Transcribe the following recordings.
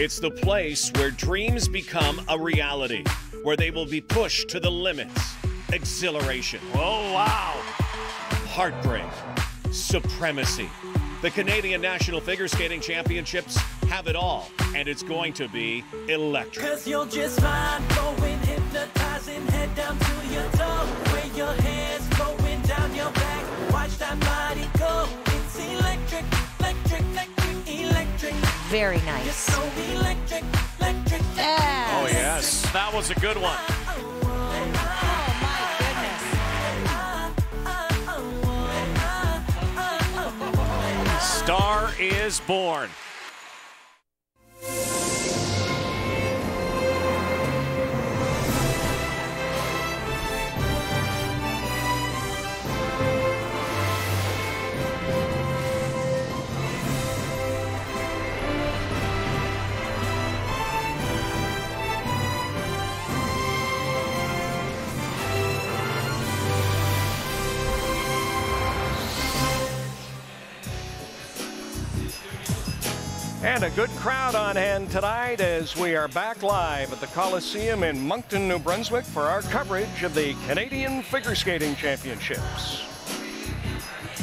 It's the place where dreams become a reality, where they will be pushed to the limits. Exhilaration. Oh, wow. Heartbreak. Supremacy. The Canadian National Figure Skating Championships have it all, and it's going to be electric. Cause you're just fine, going hypnotizing, head down to your toe. Where your hands going down your back, watch that body go. Very nice. Yes. Oh, yes. That was a good one. Star is born. And a good crowd on hand tonight as we are back live at the Coliseum in Moncton, New Brunswick for our coverage of the Canadian Figure Skating Championships.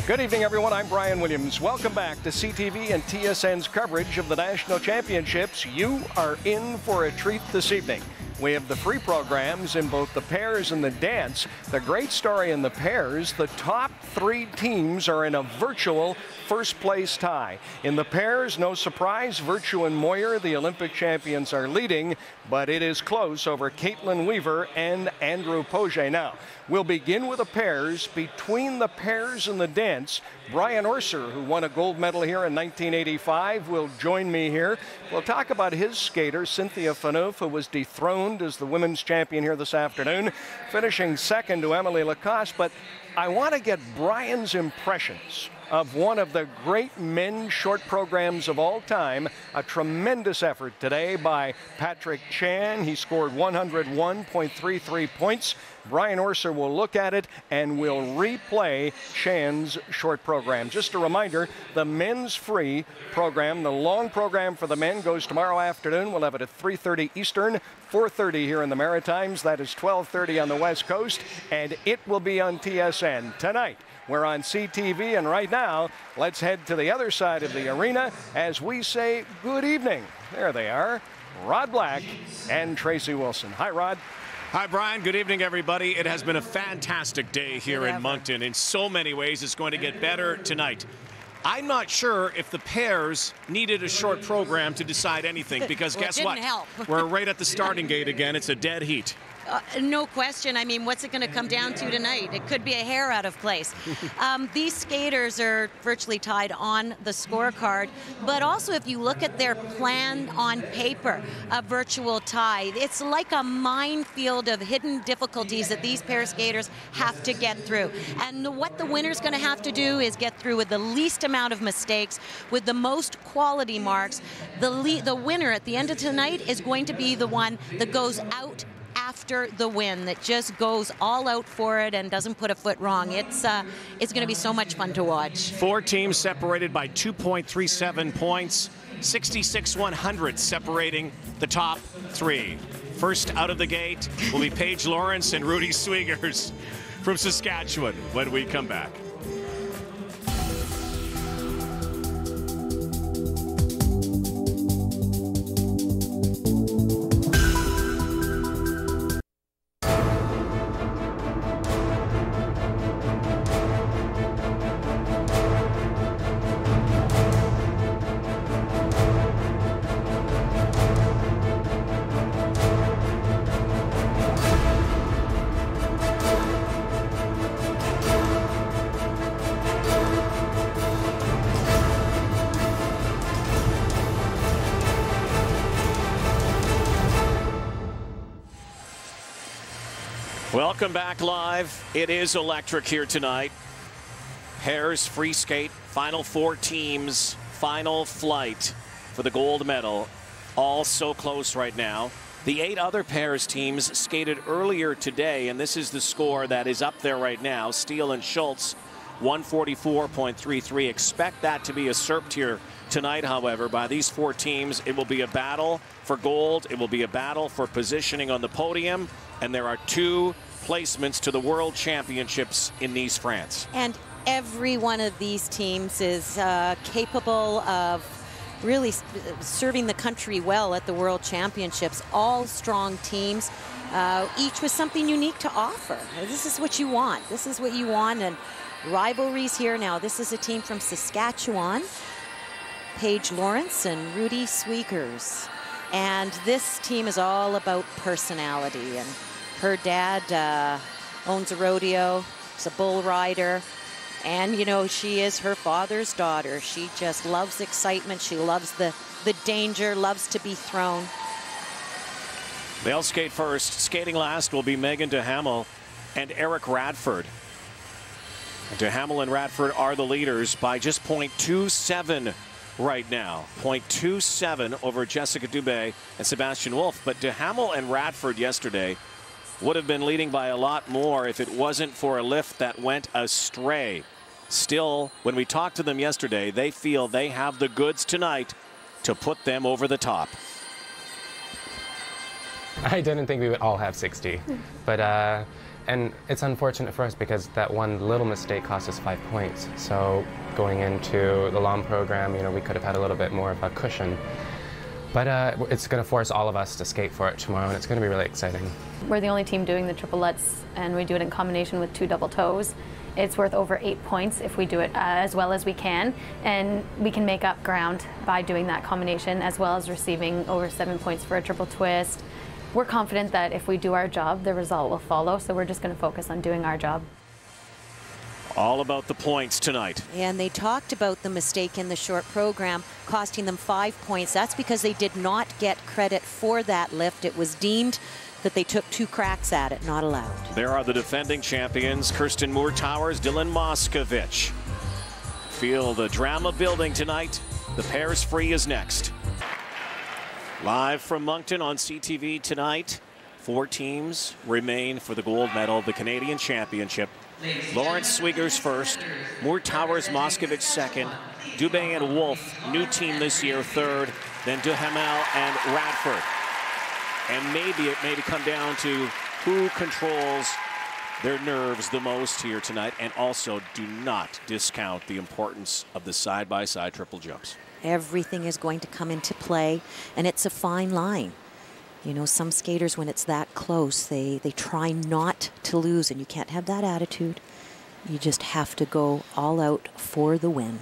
Good evening, everyone. I'm Brian Williams. Welcome back to CTV and TSN's coverage of the National Championships. You are in for a treat this evening. We have the free programs in both the pairs and the dance. The great story in the pairs the top three teams are in a virtual first place tie. In the pairs, no surprise, Virtue and Moir, the Olympic champions, are leading, but it is close over Caitlin Weaver and Andrew Poje. Now, we'll begin with the pairs. Between the pairs and the dance, Brian Orser, who won a gold medal here in 1985, will join me here. We'll talk about his skater, Cynthia Phaneuf, who was dethroned as the women's champion here this afternoon, finishing second to Amelie Lacoste. But I want to get Brian's impressions of one of the great men's short programs of all time. A tremendous effort today by Patrick Chan. He scored 101.33 points. Brian Orser will look at it and will replay Chan's short program. Just a reminder, the men's free program, the long program for the men goes tomorrow afternoon. We'll have it at 3:30 Eastern, 4:30 here in the Maritimes. That is 12:30 on the West Coast, and it will be on TSN tonight. We're on CTV, and right now, let's head to the other side of the arena as we say good evening. There they are, Rod Black and Tracy Wilson. Hi, Rod. Hi, Brian. Good evening, everybody. It has been a fantastic day here in. Moncton. In so many ways, it's going to get better tonight. I'm not sure if the pairs needed a short program to decide anything because Well, guess what? help. We're right at the starting gate again. It's a dead heat. Uh, no question. I mean, what's it going to come down to tonight? It could be a hair out of place. um, these skaters are virtually tied on the scorecard, but also if you look at their plan on paper, a virtual tie, it's like a minefield of hidden difficulties that these pair skaters have to get through. And what the winner's going to have to do is get through with the least amount of mistakes, with the most quality marks. The le- the winner at the end of tonight is going to be the one that goes out after the win that just goes all out for it and doesn't put a foot wrong. It's uh, it's going to be so much fun to watch. Four teams separated by 2.37 points, 66 100 separating the top three. First out of the gate will be Paige Lawrence and Rudy Swiegers from Saskatchewan when we come back. Welcome back live. It is electric here tonight. Pairs free skate, final four teams, final flight for the gold medal. All so close right now. The eight other pairs teams skated earlier today, and this is the score that is up there right now. Steele and Schultz 144.33. Expect that to be usurped here tonight, however, by these four teams. It will be a battle for gold. It will be a battle for positioning on the podium. And there are two placements to the World Championships in Nice, France. And every one of these teams is uh, capable of really serving the country well at the World Championships. All strong teams, uh, each with something unique to offer. This is what you want. This is what you want. And rivalries here now. This is a team from Saskatchewan. Paige Lawrence and Rudy Swiegers. And this team is all about personality. And her dad uh, owns a rodeo. He's a bull rider. And, you know, she is her father's daughter. She just loves excitement. She loves the, the danger, loves to be thrown. They'll skate first. Skating last will be Megan Duhamel and Eric Radford. Duhamel and Radford are the leaders by just 0.27 right now. 0.27 over Jessica Dubé and Sebastian Wolfe. But Duhamel and Radford yesterday would have been leading by a lot more if it wasn't for a lift that went astray. Still, when we talked to them yesterday, they feel they have the goods tonight to put them over the top. I didn't think we would all have 60, but uh, and it's unfortunate for us because that one little mistake cost us five points. So going into the long program, you know, we could have had a little bit more of a cushion. But uh, it's going to force all of us to skate for it tomorrow, and it's going to be really exciting. We're the only team doing the triple Lutz, and we do it in combination with two double toes. It's worth over eight points if we do it uh, as well as we can, and we can make up ground by doing that combination as well as receiving over seven points for a triple twist. We're confident that if we do our job, the result will follow, so we're just going to focus on doing our job. All about the points tonight. And they talked about the mistake in the short program costing them five points. That's because they did not get credit for that lift. It was deemed that they took two cracks at it, not allowed. There are the defending champions, Kirsten Moore Towers, Dylan Moscovitch. Feel the drama building tonight. The pairs free is next. Live from Moncton on CTV tonight. Four teams remain for the gold medal, of the Canadian Championship. Lawrence Swiegers first, Moore Towers Moscovitch second, Dubé and Wolfe, new team this year, third, then Duhamel and Radford. And maybe it may come down to who controls their nerves the most here tonight. And also, do not discount the importance of the side-by-side -side triple jumps. Everything is going to come into play, and it's a fine line. You know, some skaters, when it's that close, they, they try not to lose, and you can't have that attitude. You just have to go all out for the win.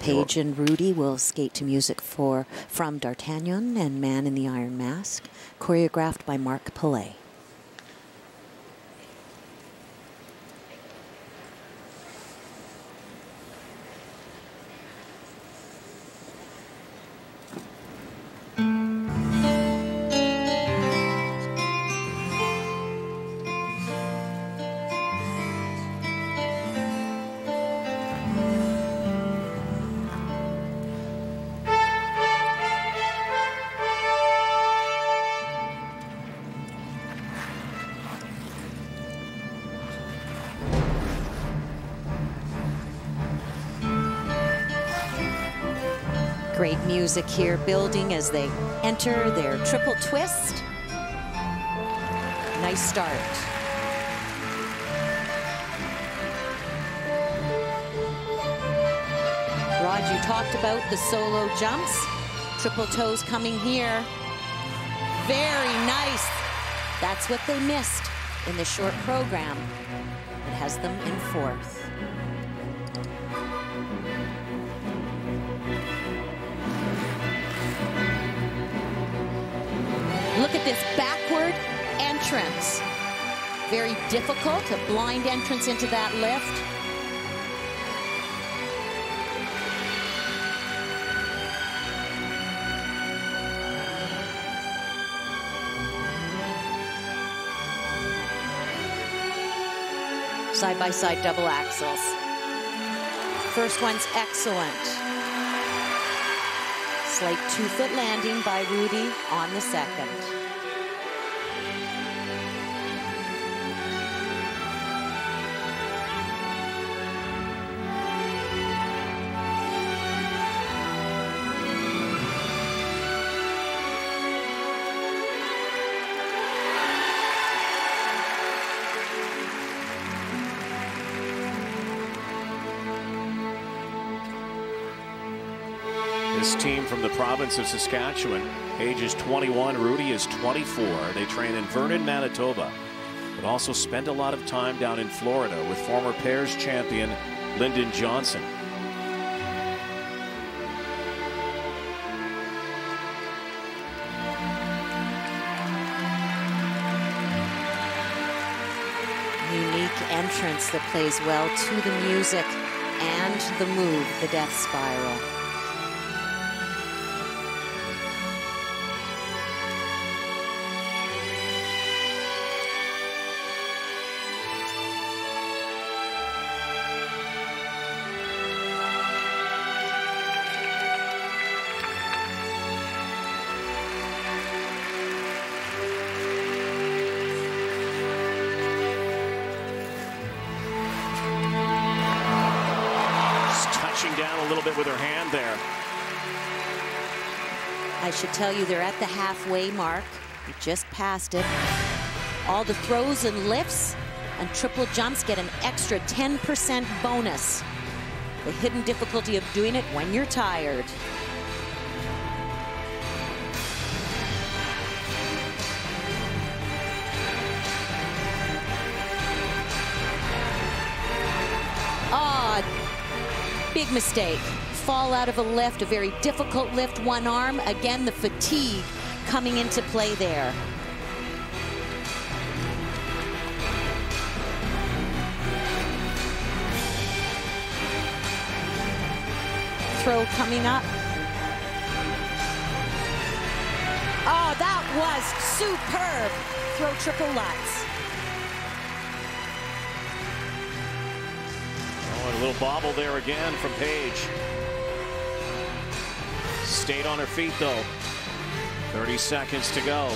Paige and Rudy will skate to music for from D'Artagnan and Man in the Iron Mask, choreographed by Mark Pillay. Music here building as they enter their triple twist. Nice start. Rod, you talked about the solo jumps. Triple toes coming here. Very nice. That's what they missed in the short program. It has them in fourth. Look at this backward entrance. Very difficult, a blind entrance into that lift. Side-by-side -side double axels. First one's excellent slight two-foot landing by Rudy on the second. Province of Saskatchewan, Ages 21, Rudy is 24. They train in Vernon, Manitoba, but also spend a lot of time down in Florida with former pairs champion Lyndon Johnson. Unique entrance that plays well to the music and the move, the death spiral. With her hand there. I should tell you, they're at the halfway mark. We just passed it. All the throws and lifts and triple jumps get an extra 10% bonus. The hidden difficulty of doing it when you're tired. Big mistake fall out of a lift, a very difficult lift, one arm. Again, the fatigue coming into play there. Throw coming up. Oh, that was superb. Throw triple lutz. Oh, a little bobble there again from Paige. Stayed on her feet, though. 30 seconds to go.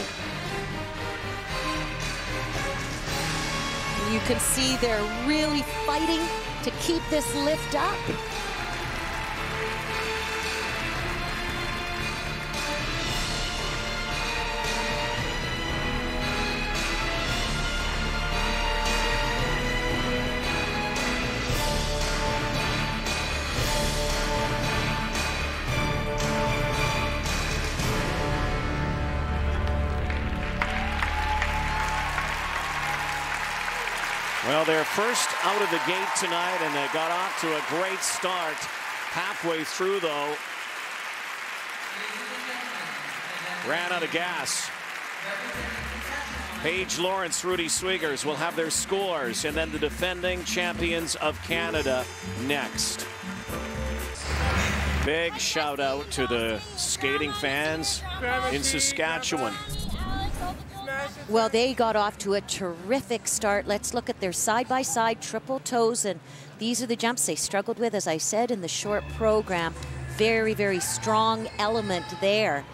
You can see they're really fighting to keep this lift up. Out of the gate tonight, and they got off to a great start. Halfway through, though, ran out of gas. Paige Lawrence, Rudy Swiegers will have their scores, and then the defending champions of Canada next. Big shout out to the skating fans in Saskatchewan. Well, they got off to a terrific start. Let's look at their side-by-side -side triple toes, and these are the jumps they struggled with, as I said, in the short program. Very, very strong element there.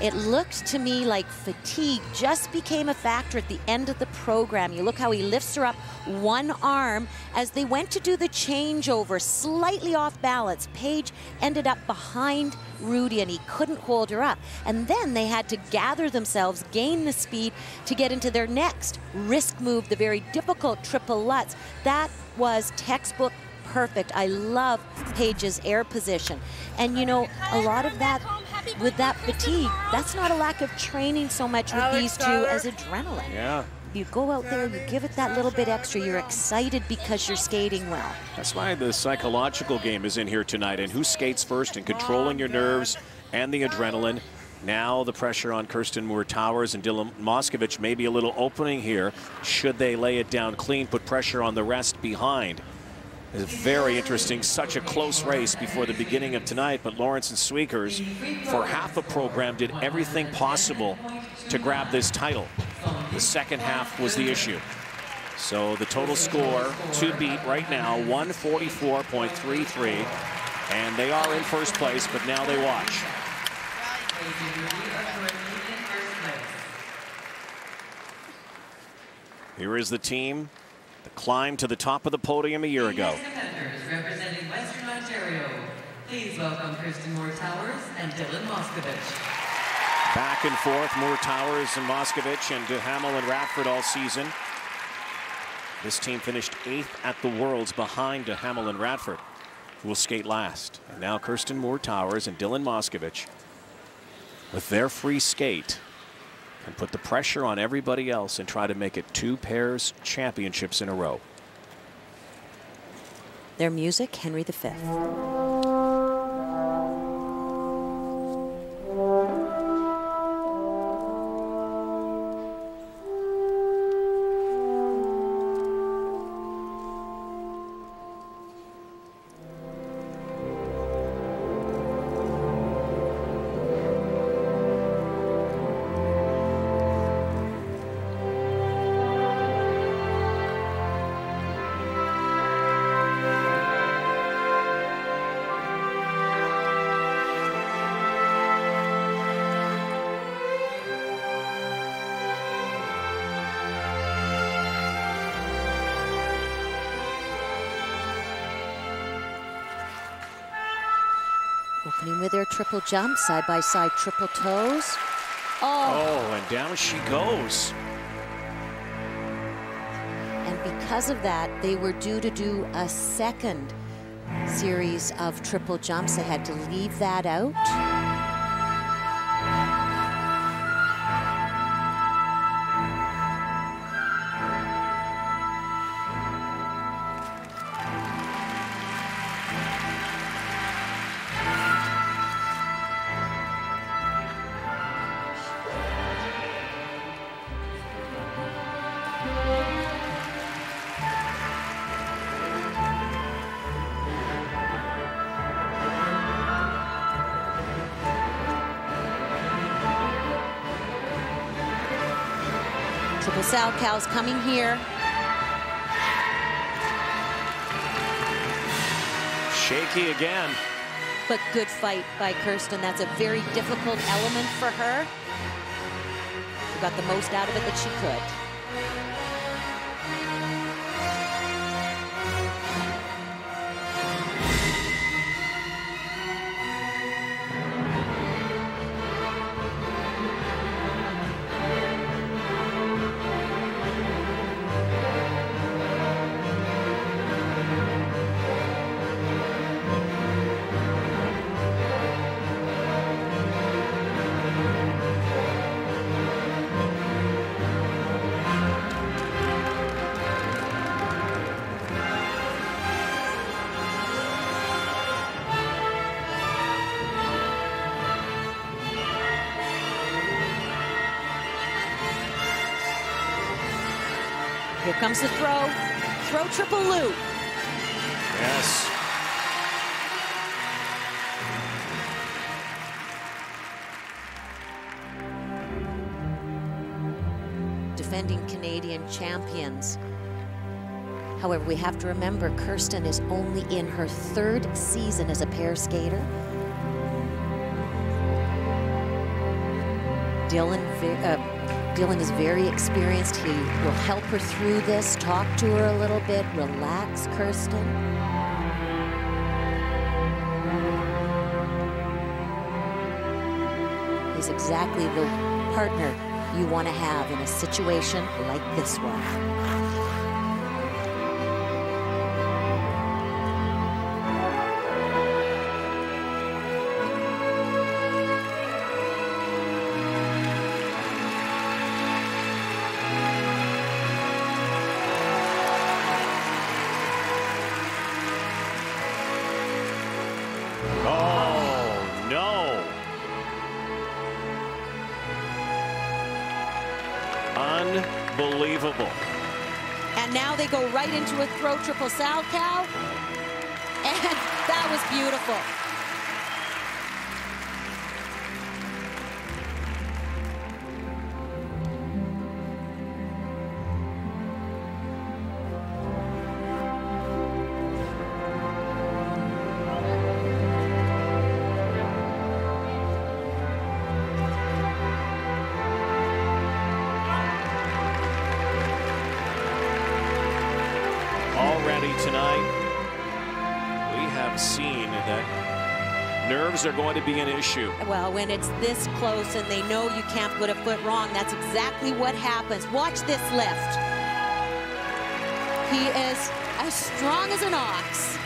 It looked to me like fatigue just became a factor at the end of the program. You look how he lifts her up one arm as they went to do the changeover, slightly off balance. Paige ended up behind Rudy and he couldn't hold her up. And then they had to gather themselves, gain the speed to get into their next risk move, the very difficult triple lutz. That was textbook perfect. I love Paige's air position. And you know, a lot of that with that fatigue, that's not a lack of training so much with these two as adrenaline. Yeah. You go out there, you give it that little bit extra, you're excited because you're skating well. That's why the psychological game is in here tonight and who skates first and controlling your nerves and the adrenaline. Now the pressure on Kirsten Moore Towers and Dylan Moscovitch may be a little opening here. Should they lay it down clean, put pressure on the rest behind? It's very interesting. Such a close race before the beginning of tonight, but Lawrence and Swiegers, for half a program, did everything possible to grab this title. The second half was the issue. So the total score to beat right now, 144.33. And they are in first place, but now they watch. Here is the team the climb to the top of the podium a year ago. representing Western Ontario. Please welcome Kirsten Moore Towers and Dylan Moscovitch. Back and forth, Moore Towers and Moscovitch and Duhamel and Radford all season. This team finished eighth at the Worlds behind Duhamel and Radford. who will skate last. And now Kirsten Moore Towers and Dylan Moscovitch with their free skate can put the pressure on everybody else and try to make it two pairs championships in a row. Their music, Henry V. their triple jump, side by side triple toes. Oh, Oh, and down she goes. and because of that, they were due to do a second series of triple jumps. They had to leave that out. Triple Salchow's coming here. Shaky again. But good fight by Kirsten. That's a very difficult element for her. She got the most out of it that she could. Throw triple loop. Yes. defending Canadian champions. However, we have to remember Kirsten is only in her third season as a pair skater. Dylan, uh, Dylan is very experienced. He will help her through this, talk to her a little bit, relax Kirsten. He's exactly the partner you want to have in a situation like this one. Throw triple sal cow. And that was beautiful. Nerves are going to be an issue. Well, when it's this close and they know you can't put a foot wrong, that's exactly what happens. Watch this lift. He is as strong as an ox.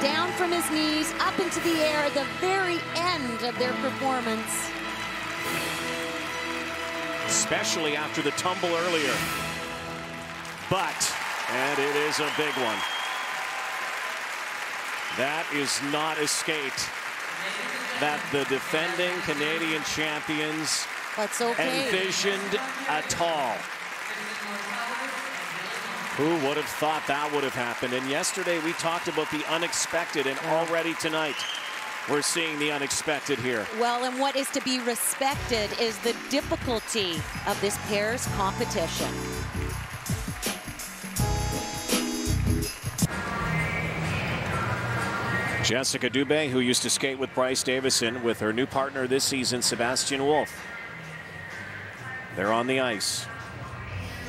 down from his knees, up into the air at the very end of their performance. Especially after the tumble earlier. But, and it is a big one. That is not a skate that the defending Canadian champions That's okay. envisioned at all. Who would have thought that would have happened? And yesterday we talked about the unexpected, and already tonight we're seeing the unexpected here. Well, and what is to be respected is the difficulty of this pair's competition. Jessica Dubé, who used to skate with Bryce Davison, with her new partner this season, Sebastian Wolfe. They're on the ice.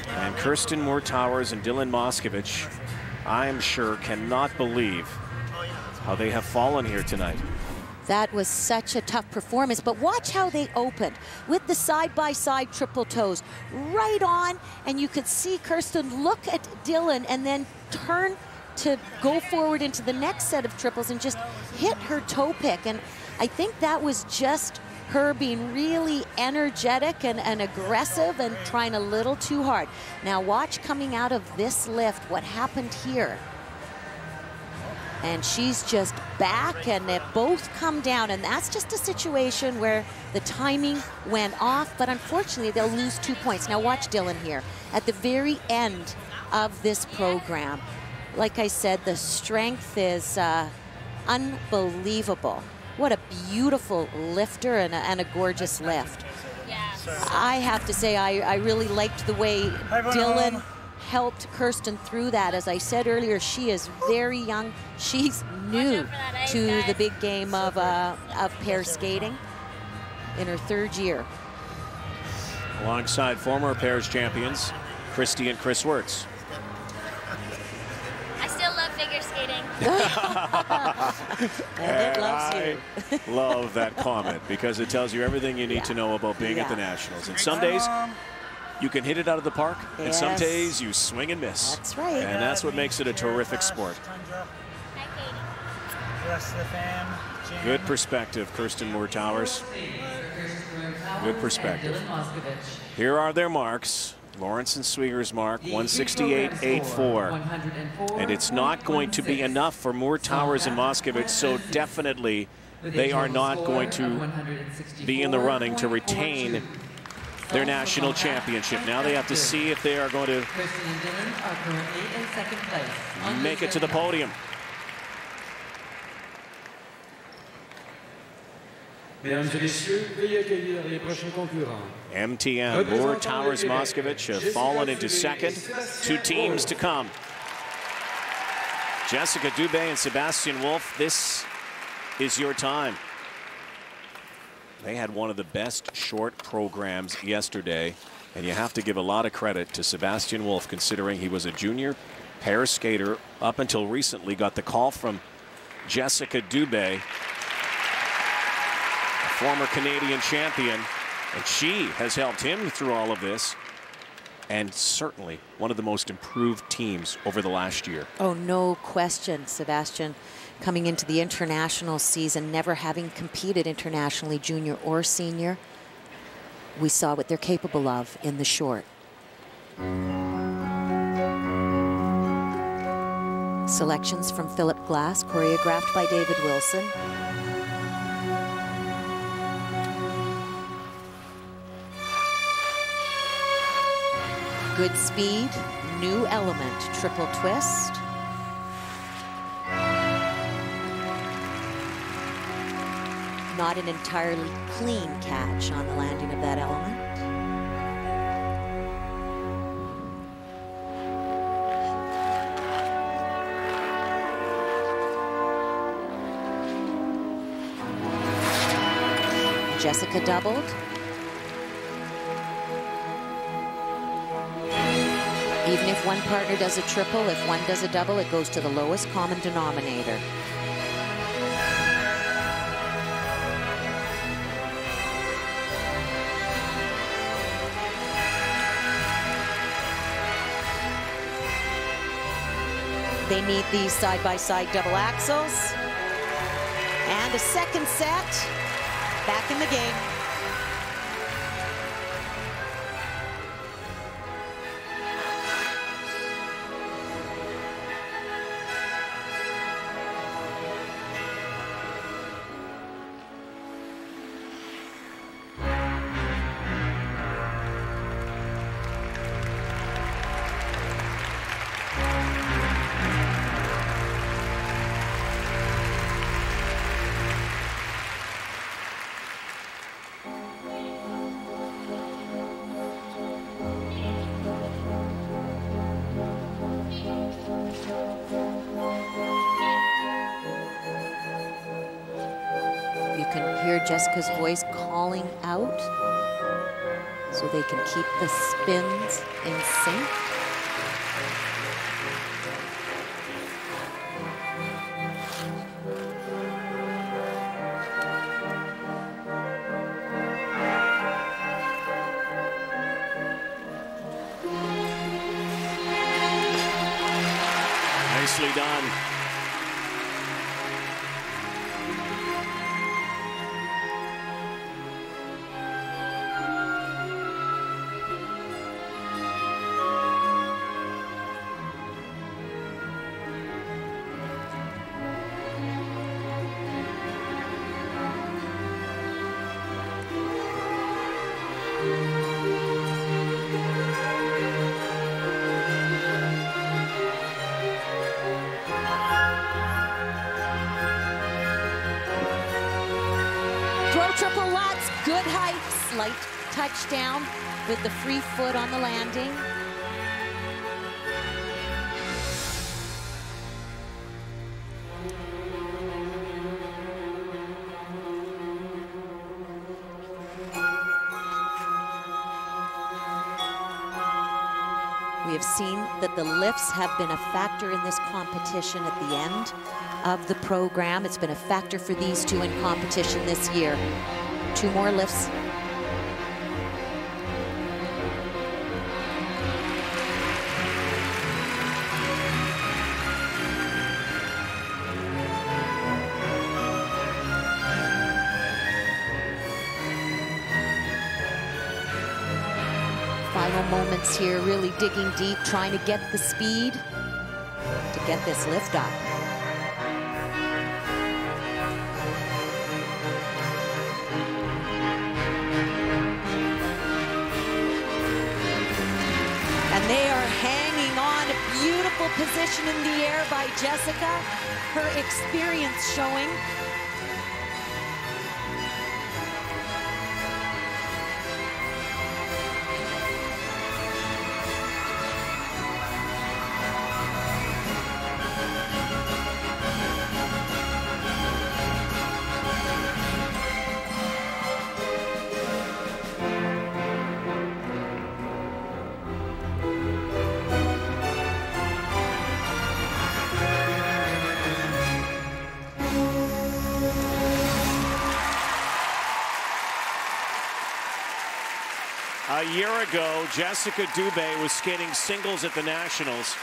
And Kirsten Moore Towers and Dylan Moscovitch, I am sure, cannot believe how they have fallen here tonight. That was such a tough performance, but watch how they opened with the side-by-side triple toes right on, and you could see Kirsten look at Dylan and then turn to go forward into the next set of triples and just hit her toe pick. And I think that was just her being really energetic and, and aggressive and trying a little too hard. Now watch coming out of this lift what happened here and she's just back and they both come down and that's just a situation where the timing went off but unfortunately they'll lose two points now watch dylan here at the very end of this program like i said the strength is uh, unbelievable what a beautiful lifter and a, and a gorgeous lift i have to say i, I really liked the way dylan helped Kirsten through that. As I said earlier, she is very young. She's new to the big game of, uh, of pair skating in her third year. Alongside former pairs champions, Kristy and Kris Wirtz. I love that comment because it tells you everything you need to know about being at the Nationals. And some days um, you can hit it out of the park, and some days you swing and miss. That's right. And that's what makes it a terrific sport. Hi, Katie. Rest of the fam. Jan. Good perspective, Kirsten Moore Towers. Good perspective. Here are their marks. Lawrence and Swiegers' mark, 168.84. And it's not going to be enough for Moore Towers and Moscovitch, so definitely they are not going to be in the running to retain their national championship. Now they have to see if they are going to Kristen and Dylan are currently in second place. make it to the podium. Mesdames et messieurs, veuillez accueillir les prochains concurrents. MTN, Moore Towers, Moscovitch have fallen into second. Two teams to come. Jessica Dubé and Sebastian Wolfe, this is your time. They had one of the best short programs yesterday, and you have to give a lot of credit to Sebastian Wolfe considering he was a junior pair skater up until recently, got the call from Jessica Dubé, former Canadian champion, and she has helped him through all of this, and certainly one of the most improved teams over the last year. Oh, no question, Sebastian. Coming into the international season, never having competed internationally, junior or senior, we saw what they're capable of in the short. Selections from Philip Glass, choreographed by David Wilson. Good speed, new element, triple twist. Not an entirely clean catch on the landing of that element. Jessica doubled. Even if one partner does a triple, if one does a double, it goes to the lowest common denominator. They need these side-by-side double axels. And a second set. Back in the game. Out so they can keep the spins in sync. Touchdown with the free foot on the landing. We have seen that the lifts have been a factor in this competition at the end of the program. It's been a factor for these two in competition this year. Two more lifts. Here, really digging deep, trying to get the speed to get this lift up. And they are hanging on, a beautiful position in the air by Jessica. Her experience showing. Ago, Jessica Dubé was skating singles at the Nationals.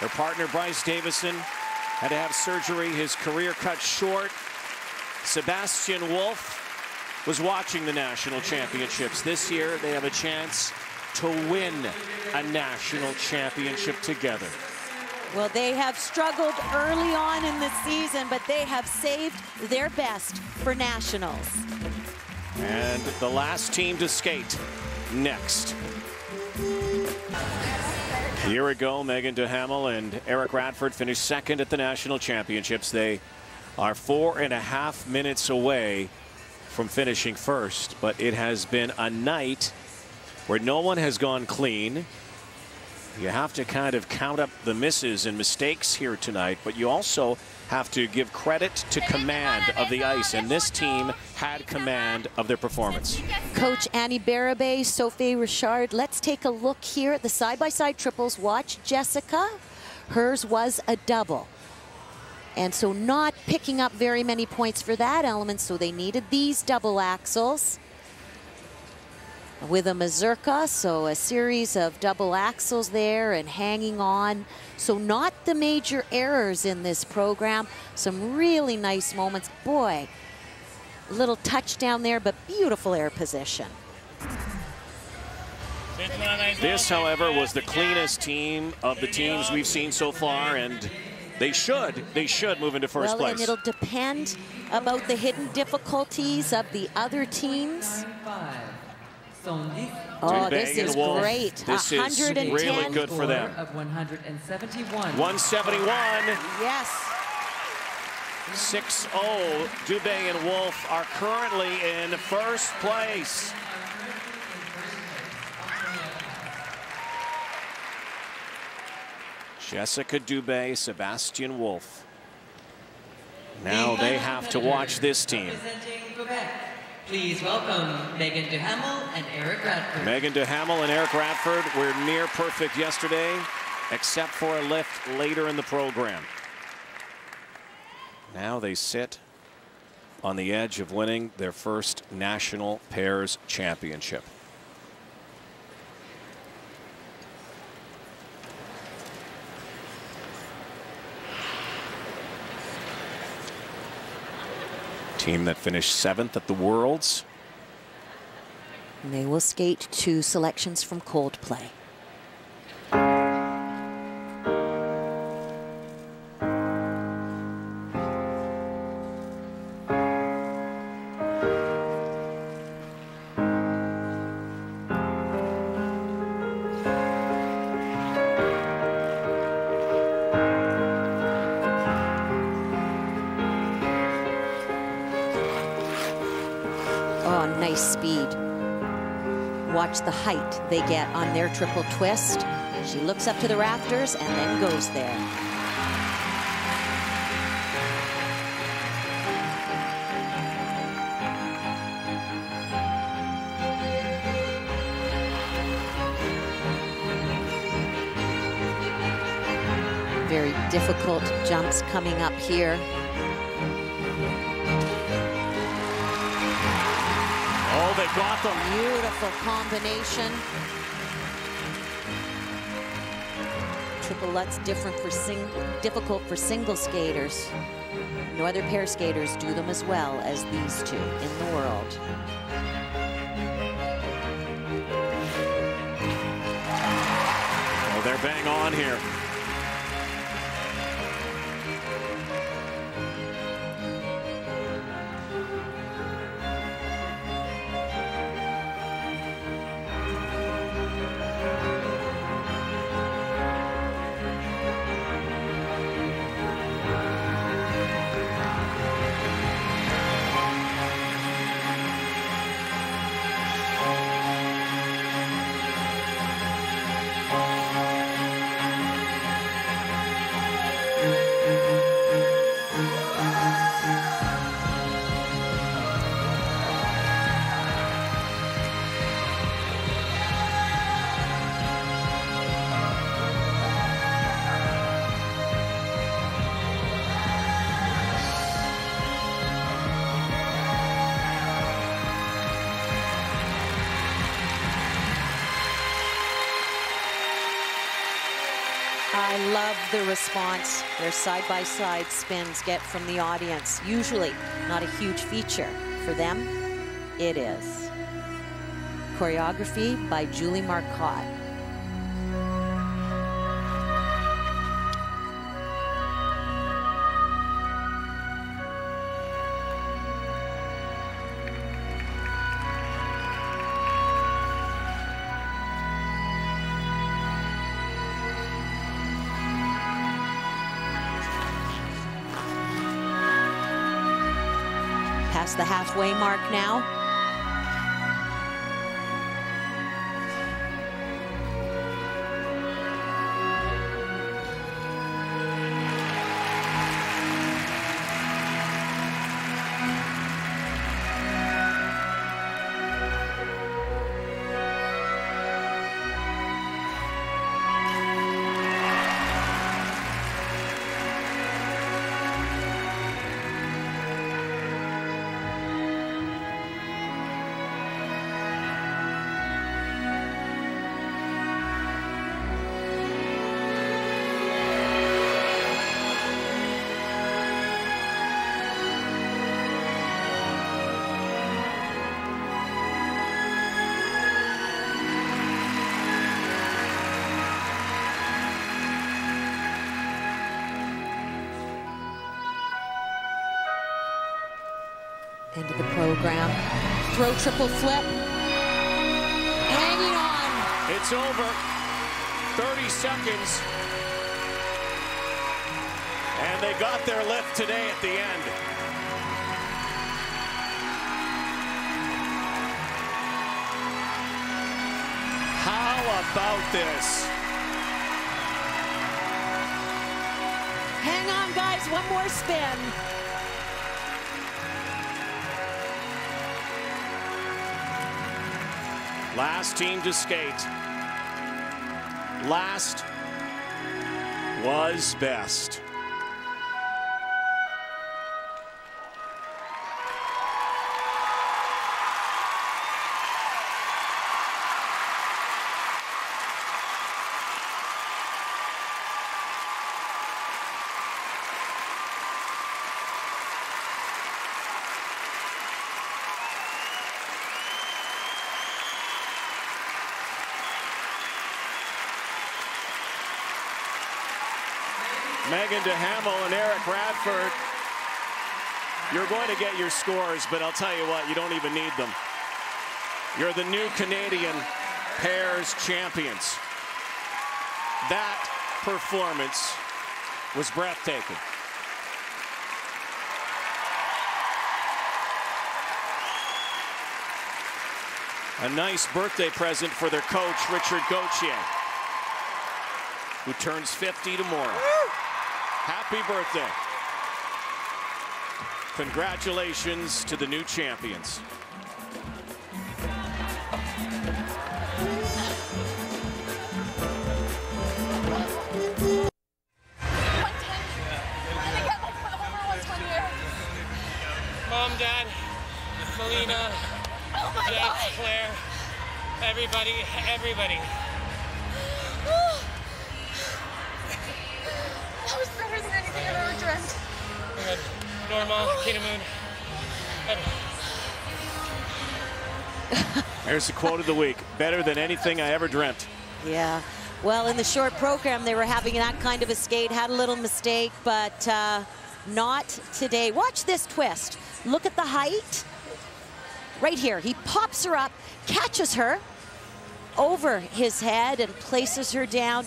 Her partner, Bryce Davison, had to have surgery, his career cut short. Sebastian Wolfe was watching the national championships. This year, they have a chance to win a national championship together. Well, they have struggled early on in the season, but they have saved their best for nationals. And the last team to skate next. A year ago, Megan Duhamel and Eric Radford finished second at the national championships. They are four and a half minutes away from finishing first, but it has been a night where no one has gone clean. You have to kind of count up the misses and mistakes here tonight, but you also have to give credit to command of the ice, and this team had command of their performance. Coach Annie Barabé, Sophie Richard. Let's take a look here at the side-by-side triples. Watch Jessica. Hers was a double. And so not picking up very many points for that element, so they needed these double axels. With a mazurka, so a series of double axels there and hanging on. So not the major errors in this program. Some really nice moments. Boy, a little touchdown there, but beautiful air position. This, however, was the cleanest team of the teams we've seen so far, and they should, they should move into first well, place. and it'll depend about the hidden difficulties of the other teams. Oh, this is great. This is 110. really good for them. 171. 171. Yes. 6-0. Dubé and Wolfe are currently in first place. Jessica Dubé, Sebastian Wolfe. Now they have to watch this team. Please welcome Meagan Duhamel and Eric Radford. Meagan Duhamel and Eric Radford were near perfect yesterday, except for a lift later in the program. Now they sit on the edge of winning their first national pairs championship. Team that finished seventh at the Worlds. And they will skate two selections from Coldplay. They get on their triple twist. She looks up to the rafters and then goes there. Very difficult jumps coming up here. They got them. Beautiful combination. Triple Lutz different for sing difficult for single skaters. No other pair skaters do them as well as these two in the world. Oh, they're bang on here. Response their side-by-side spins get from the audience. Usually not a huge feature. For them, it is. Choreography by Julie Marcotte. Past the halfway mark now. Throw triple flip. Hanging on. It's over. 30 seconds. And they got their lift today at the end. How about this? Hang on, guys. One more spin. Last team to skate. Last was best. Meagan Duhamel and Eric Radford. You're going to get your scores, but I'll tell you what, you don't even need them. You're the new Canadian pairs champions. That performance was breathtaking. A nice birthday present for their coach, Richard Gauthier, who turns 50 tomorrow. Happy birthday. Congratulations to the new champions. Mom, Dad, Melina, Oh Jeff, Claire, everybody, everybody. That was better than anything I've ever. We had Norma, Kinamoon. There's the quote of the week. Better than anything I ever dreamt. Yeah. Well, in the short program, they were having that kind of a skate, had a little mistake, but uh, not today. Watch this twist. Look at the height. Right here. He pops her up, catches her over his head, and places her down.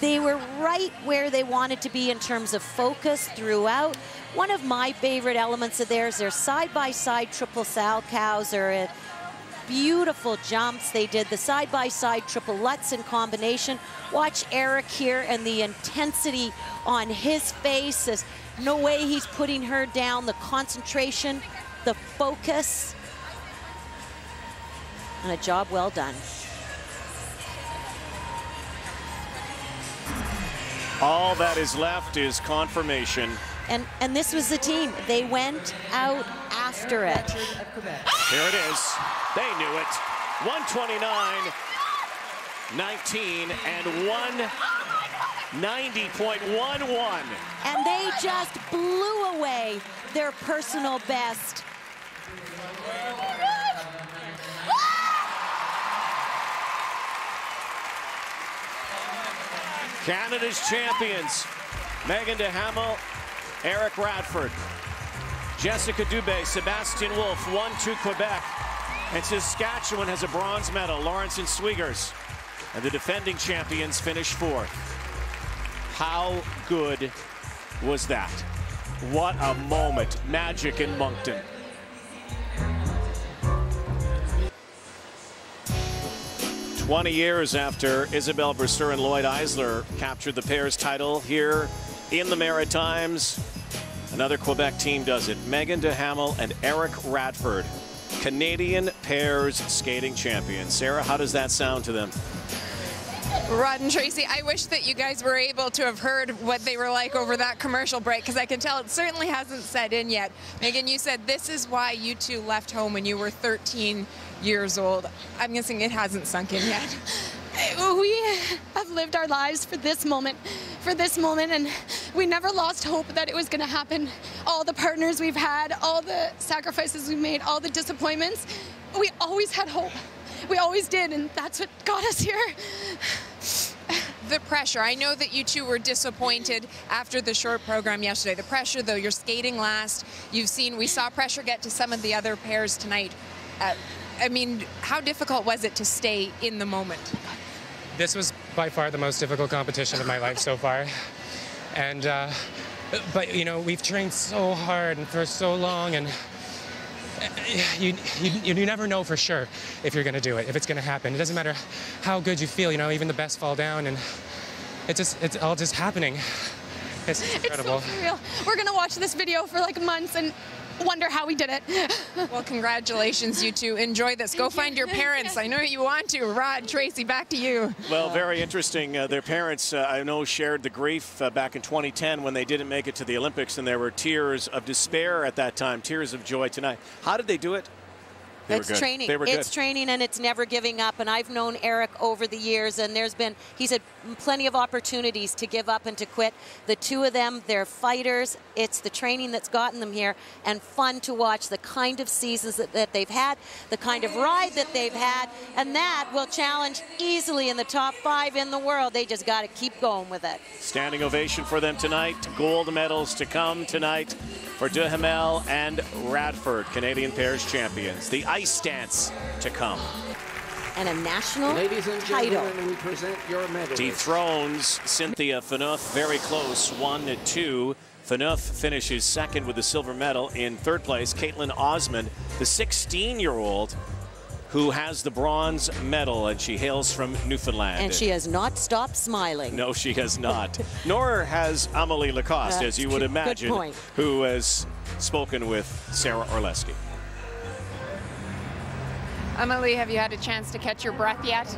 They were right where they wanted to be in terms of focus throughout. One of my favorite elements of theirs, their side-by-side triple Salchows are beautiful jumps. They did the side-by-side triple Lutz in combination. Watch Eric here and the intensity on his face. There's no way he's putting her down. The concentration, the focus, and a job well done. All that is left is confirmation. And, and this was the team. They went out after it. Here it is. They knew it. 129, 19, and 1. 90.11. And they just blew away their personal best. Canada's champions, Meagan Duhamel, Eric Radford, Jessica Dubé, Sebastian Wolf, 1-2 Quebec. And Saskatchewan has a bronze medal, Lawrence and Swiegers. And the defending champions finish fourth. How good was that? What a moment. Magic in Moncton. Twenty years after Isabelle Brasseur and Lloyd Eisler captured the pairs title here in the Maritimes, another Quebec team does it. Meagan Duhamel and Eric Radford, Canadian pairs skating champions. Sarah, how does that sound to them? Rod and Tracy, I wish that you guys were able to have heard what they were like over that commercial break because I can tell it certainly hasn't set in yet. Megan, you said this is why you two left home when you were 13 years old. I'm guessing it hasn't sunk in yet. we have lived our lives for this moment, for this moment, and we never lost hope that it was going to happen. All the partners we've had, all the sacrifices we made, all the disappointments, we always had hope. We always did, and that's what got us here. the pressure. I know that you two were disappointed after the short program yesterday. The pressure, though, you're skating last. You've seen, we saw pressure get to some of the other pairs tonight. Uh, I mean, how difficult was it to stay in the moment? This was by far the most difficult competition of my life so far. And, uh, but you know, we've trained so hard and for so long, and you, you, you never know for sure if you're going to do it, if it's going to happen. It doesn't matter how good you feel, you know, even the best fall down, and it's just, it's all just happening. It's incredible. It's so surreal. We're gonna watch this video for like months and wonder how we did it. well, congratulations, you two. Enjoy this. Go find your parents. I know you want to. Rod, Tracy, back to you. Well, very interesting. Uh, their parents, uh, I know, shared the grief uh, back in 2010 when they didn't make it to the Olympics, and there were tears of despair at that time, tears of joy tonight. How did they do it? They it's good. training. It's good. training and it's never giving up. And I've known Eric over the years, and there's been he had plenty of opportunities to give up and to quit. The two of them, they're fighters. It's the training that's gotten them here, and fun to watch the kind of seasons that, that they've had, the kind of ride that they've had, and that will challenge easily in the top five in the world. They just got to keep going with it. Standing ovation for them tonight. Gold medals to come tonight for Duhamel and Radford, Canadian pairs champions. The ice dance to come. And a national Ladies and title. gentlemen, we present your medalists. Dethrones Cynthia Phaneuf very close, one to two. Phaneuf finishes second with the silver medal. In third place, Kaetlyn Osmond, the 16-year-old who has the bronze medal, and she hails from Newfoundland. And she has not stopped smiling. No, she has not. Nor has Amelie Lacoste, That's as you would imagine, who has spoken with Sarah Orlesky. Emily, have you had a chance to catch your breath yet?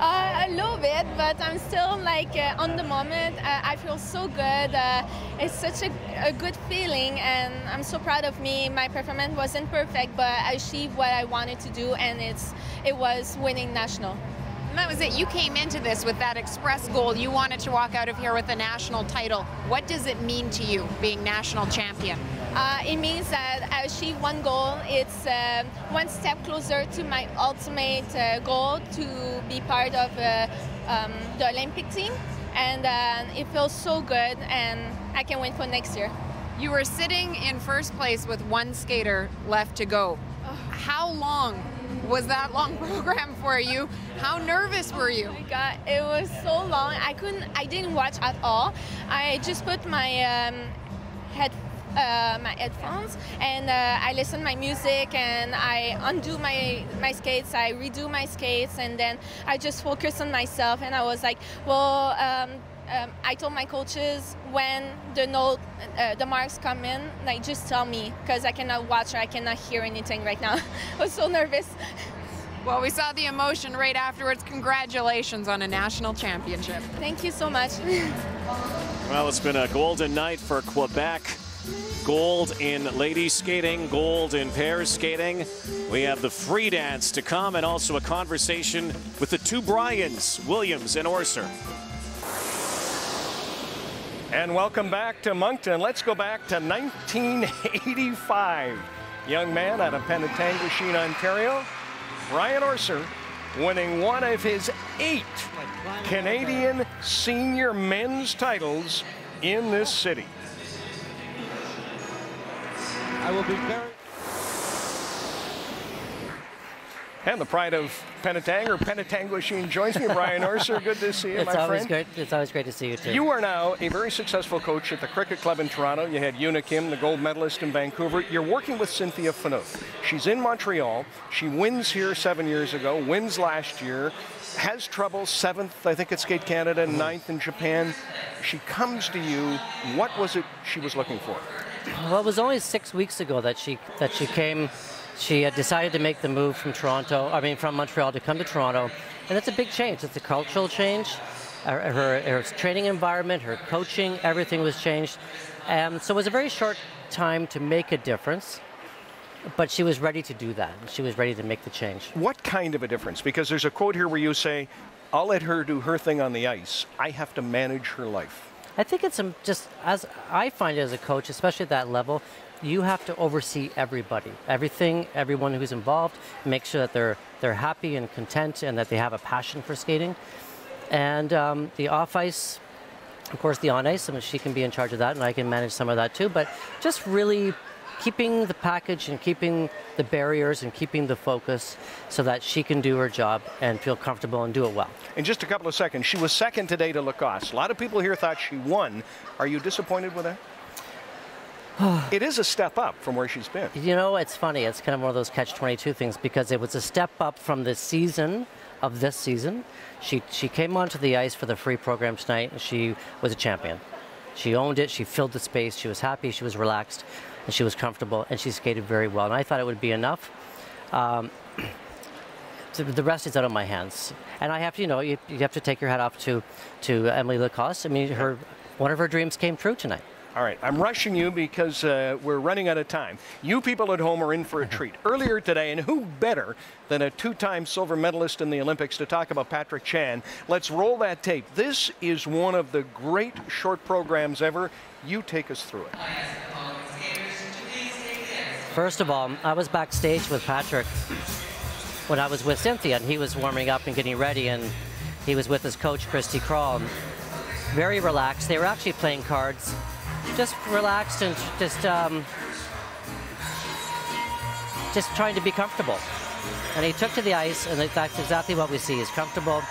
Uh, a little bit, but I'm still like uh, on the moment. Uh, I feel so good. Uh, it's such a, a good feeling, and I'm so proud of me. My performance wasn't perfect, but I achieved what I wanted to do, and it's it was winning national. And that was it. You came into this with that express goal. You wanted to walk out of here with a national title. What does it mean to you being national champion? Uh, it means that I achieved one goal. It's uh, one step closer to my ultimate uh, goal to be part of uh, um, the Olympic team. And uh, it feels so good, and I can wait for next year. You were sitting in first place with one skater left to go. How long was that long program for you? How nervous were you? Oh my God, it was so long. I couldn't, I didn't watch at all. I just put my um, head, uh, my headphones and uh, I listen my music and I undo my my skates. I redo my skates and then I just focus on myself. And I was like, well. Um, um, I told my coaches when the note, uh, the marks come in, like just tell me because I cannot watch or I cannot hear anything right now. I was so nervous. Well, we saw the emotion right afterwards. Congratulations on a national championship. Thank you so much. Well, it's been a golden night for Quebec. Gold in ladies skating, gold in pairs skating. We have the free dance to come and also a conversation with the two Brians, Williams and Orser. And welcome back to Moncton. Let's go back to 1985. Young man out of Penetanguishene, Ontario, Brian Orser, winning one of his eight Canadian senior men's titles in this city. I will be very. And the pride of Penetang or Penetanguishene joins me, Brian Orser. Good to see you, my friend. it's my always friend. great. It's always great to see you too. You are now a very successful coach at the Cricket Club in Toronto. You had Yuna Kim, the gold medalist in Vancouver. You're working with Cynthia Phaneuf. She's in Montreal. She wins here seven years ago, wins last year, has trouble, seventh, I think, at Skate Canada, and ninth in Japan. She comes to you. What was it she was looking for? Well, it was only six weeks ago that she that she came. She had decided to make the move from Toronto. I mean, from Montreal to come to Toronto, and it's a big change. It's a cultural change. Her, her, her training environment, her coaching, everything was changed. Um, so it was a very short time to make a difference. But she was ready to do that. She was ready to make the change. What kind of a difference? Because there's a quote here where you say, I'll let her do her thing on the ice. I have to manage her life. I think it's um, just as I find it as a coach, especially at that level, you have to oversee everybody, everything, everyone who's involved, make sure that they're they're happy and content and that they have a passion for skating. And um, the off ice, of course, the on ice, I mean, she can be in charge of that, and I can manage some of that too. But just really keeping the package and keeping the barriers and keeping the focus so that she can do her job and feel comfortable and do it well. In just a couple of seconds, she was second today to Lacoste. A lot of people here thought she won. Are you disappointed with that? it is a step up from where she's been. You know, it's funny. It's kind of one of those catch-22 things because it was a step up from the season of this season. She she came onto the ice for the free program tonight, and she was a champion. She owned it. She filled the space. She was happy. She was relaxed, and she was comfortable, and she skated very well. And I thought it would be enough. Um, the rest is out of my hands, and I have to, you know, you, you have to take your hat off to to Emily Lacoste. I mean, her one of her dreams came true tonight. All right, I'm rushing you because uh, we're running out of time. You people at home are in for a treat. Earlier today, and who better than a two time silver medalist in the Olympics to talk about Patrick Chan? Let's roll that tape. This is one of the great short programs ever. You take us through it. First of all, I was backstage with Patrick when I was with Cynthia, and he was warming up and getting ready, and he was with his coach, Christy Krall. Very relaxed. They were actually playing cards just relaxed and just um, just trying to be comfortable. And he took to the ice, and that's exactly what we see. He's comfortable.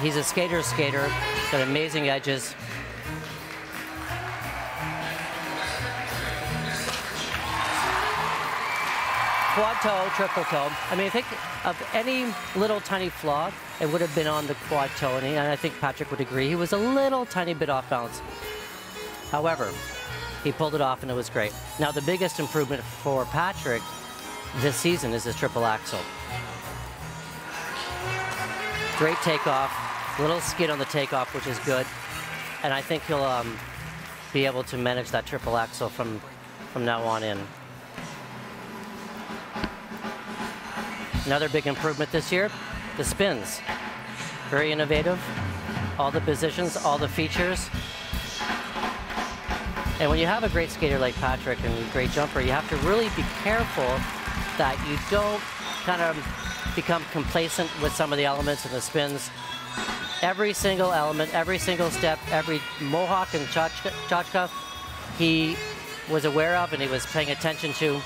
He's a skater's skater, got amazing edges. Quad toe, triple toe. I mean, I think of any little tiny flaw, it would have been on the quad toe, and I think Patrick would agree. He was a little tiny bit off balance. However, he pulled it off and it was great. Now, the biggest improvement for Patrick this season is his triple axel. Great takeoff, little skid on the takeoff, which is good. And I think he'll um, be able to manage that triple axel from, from now on in. Another big improvement this year, the spins. Very innovative. All the positions, all the features. And when you have a great skater like Patrick and a great jumper, you have to really be careful that you don't kind of become complacent with some of the elements and the spins. Every single element, every single step, every mohawk and choctaw, he was aware of and he was paying attention to.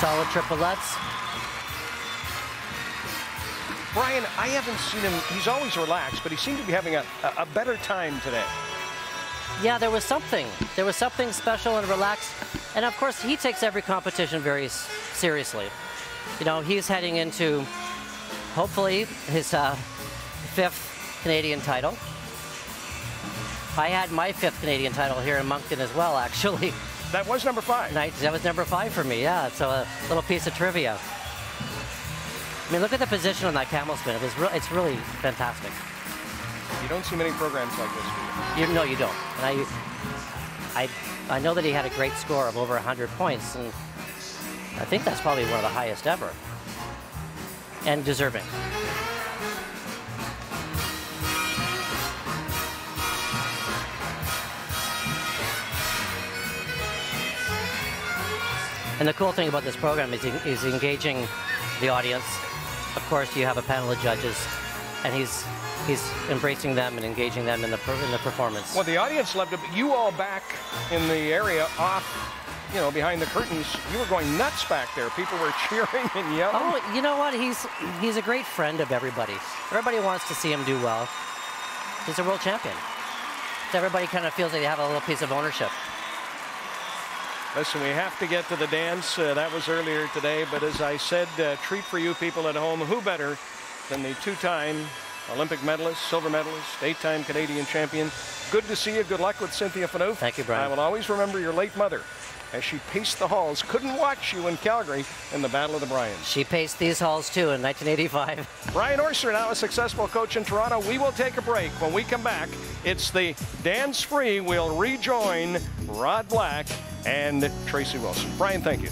Solid triple triplets. Brian, I haven't seen him. He's always relaxed, but he seemed to be having a, a, better time today. Yeah, there was something. There was something special and relaxed. And of course, he takes every competition very seriously. You know, he's heading into, hopefully, his uh, fifth Canadian title. I had my fifth Canadian title here in Moncton as well, actually. That was number five. That was number five for me, yeah. So a little piece of trivia. I mean, look at the position on that camel spin. It was re it's really fantastic. You don't see many programs like this, do you? you no, you don't. And I, I, I know that he had a great score of over 100 points, and I think that's probably one of the highest ever. And deserving. And the cool thing about this program is, is engaging the audience of course, you have a panel of judges, and he's he's embracing them and engaging them in the in the performance. Well, the audience loved it, but you all back in the area off, you know, behind the curtains, you were going nuts back there. People were cheering and yelling. Oh, you know what? He's he's a great friend of everybody. Everybody wants to see him do well. He's a world champion. So everybody kind of feels like they have a little piece of ownership. Listen, we have to get to the dance. Uh, that was earlier today, but as I said, uh, treat for you people at home. Who better than the two-time Olympic medalist, silver medalist, eight-time Canadian champion? Good to see you. Good luck with Cynthia Phaneuf. Thank you, Brian. I will always remember your late mother as she paced the halls. Couldn't watch you in Calgary in the Battle of the Brians. She paced these halls too in 1985. Brian Orser, now a successful coach in Toronto. We will take a break. When we come back, it's the dance free. We'll rejoin Rod Black and Tracy Wilson. Brian, thank you.